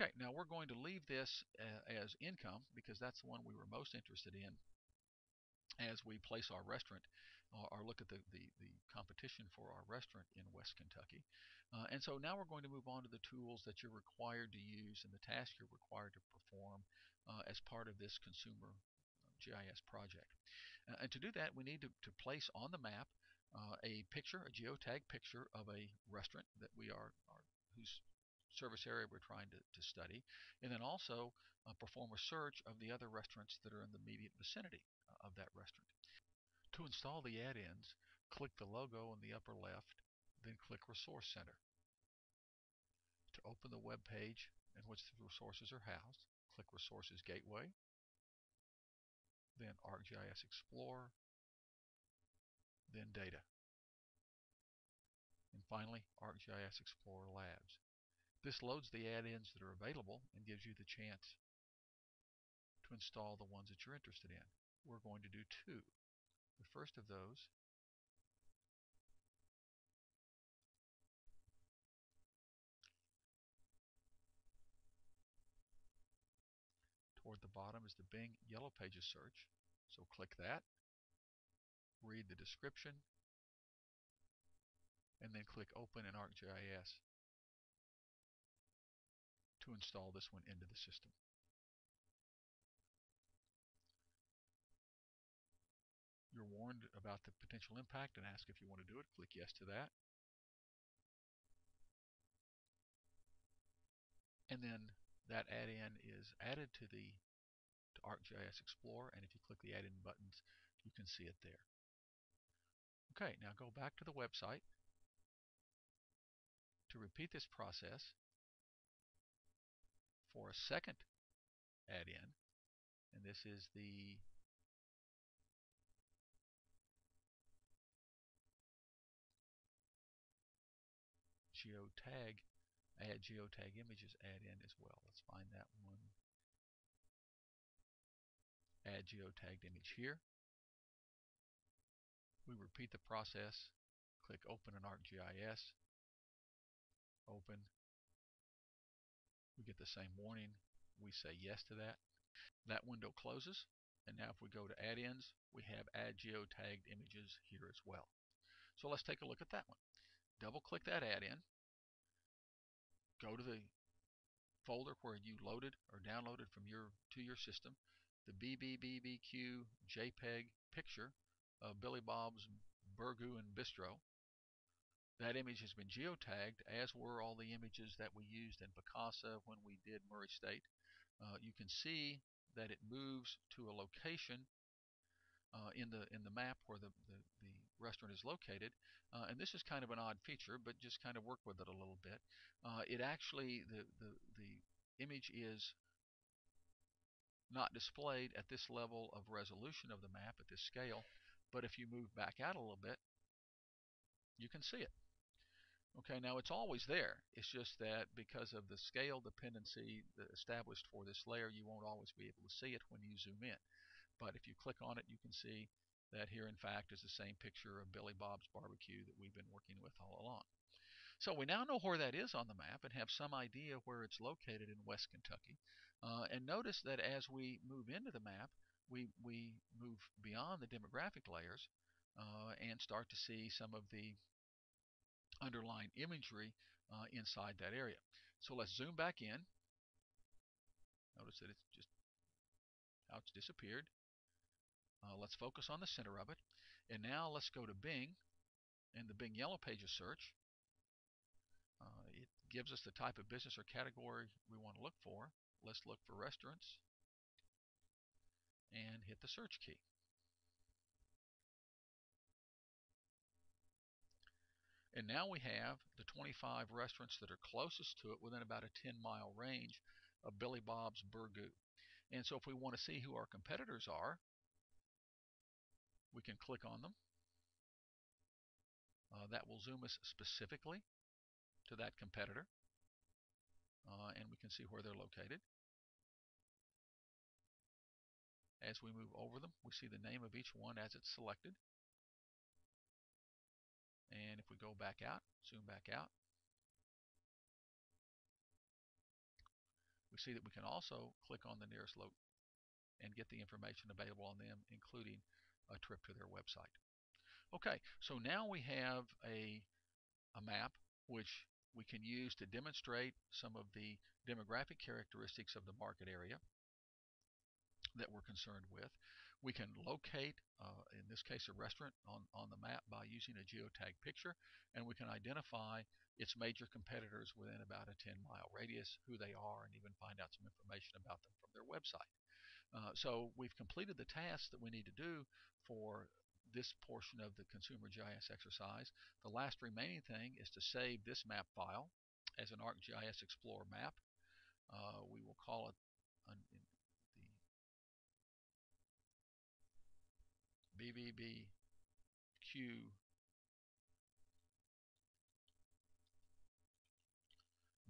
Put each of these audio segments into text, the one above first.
Okay, now we're going to leave this uh, as income because that's the one we were most interested in as we place our restaurant uh, or look at the, the, the, competition for our restaurant in West Kentucky. Uh, and so now we're going to move on to the tools that you're required to use and the tasks you're required to perform uh, as part of this consumer uh, GIS project. Uh, and to do that, we need to, to place on the map uh, a picture, a geotag picture of a restaurant that we are, are whose service area we're trying to, to study, and then also uh, perform a search of the other restaurants that are in the immediate vicinity uh, of that restaurant. To install the add-ins, click the logo in the upper left, then click Resource Center. To open the web page in which the resources are housed, click Resources Gateway, then ArcGIS Explorer, then Data. And finally, ArcGIS Explorer Labs. This loads the add-ins that are available and gives you the chance to install the ones that you're interested in we're going to do two. The first of those toward the bottom is the Bing Yellow Pages search. So click that, read the description, and then click Open in ArcGIS to install this one into the system. You're warned about the potential impact and ask if you want to do it. Click yes to that. And then that add-in is added to the to ArcGIS Explorer and if you click the add-in buttons you can see it there. Okay, now go back to the website to repeat this process for a second add-in and this is the geotag, add geotag images, add in as well. Let's find that one. Add geotagged image here. We repeat the process. Click Open in ArcGIS. Open. We get the same warning. We say yes to that. That window closes. And now if we go to add-ins, we have add geotagged images here as well. So let's take a look at that one double click that add-in, go to the folder where you loaded or downloaded from your to your system the BBBBQ JPEG picture of Billy Bob's Burgoo and Bistro. That image has been geotagged, as were all the images that we used in Picasa when we did Murray State. Uh, you can see that it moves to a location uh, in the in the map where the, the, the restaurant is located. Uh, and this is kind of an odd feature, but just kind of work with it a little bit. Uh, it actually the, the the image is not displayed at this level of resolution of the map at this scale, but if you move back out a little bit, you can see it. Okay, now it's always there. It's just that because of the scale dependency established for this layer, you won't always be able to see it when you zoom in. But if you click on it, you can see that here, in fact, is the same picture of Billy Bob's Barbecue that we've been working with all along. So we now know where that is on the map and have some idea where it's located in West Kentucky. Uh, and notice that as we move into the map, we, we move beyond the demographic layers uh, and start to see some of the underlying imagery uh, inside that area. So let's zoom back in. Notice that it's just how it's disappeared. Uh, let's focus on the center of it. And now let's go to Bing and the Bing Yellow Pages search. Uh, it gives us the type of business or category we want to look for. Let's look for restaurants and hit the search key. And now we have the 25 restaurants that are closest to it within about a 10 mile range of Billy Bob's Burgoo. And so if we want to see who our competitors are, we can click on them. Uh, that will zoom us specifically to that competitor. Uh, and we can see where they're located. As we move over them, we see the name of each one as it's selected. And if we go back out, zoom back out, we see that we can also click on the nearest loc and get the information available on them, including a trip to their website. Okay, so now we have a, a map which we can use to demonstrate some of the demographic characteristics of the market area that we're concerned with. We can locate, uh, in this case, a restaurant on, on the map by using a geotag picture, and we can identify its major competitors within about a 10 mile radius, who they are, and even find out some information about them from their website. Uh, so we've completed the tasks that we need to do for this portion of the Consumer GIS exercise. The last remaining thing is to save this map file as an ArcGIS Explorer map. Uh, we will call it BBBQ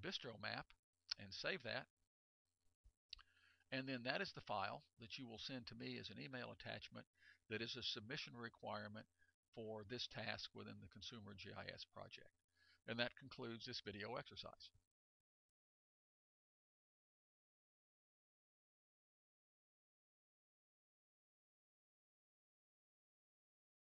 Bistro map and save that. And then that is the file that you will send to me as an email attachment that is a submission requirement for this task within the Consumer GIS project. And that concludes this video exercise.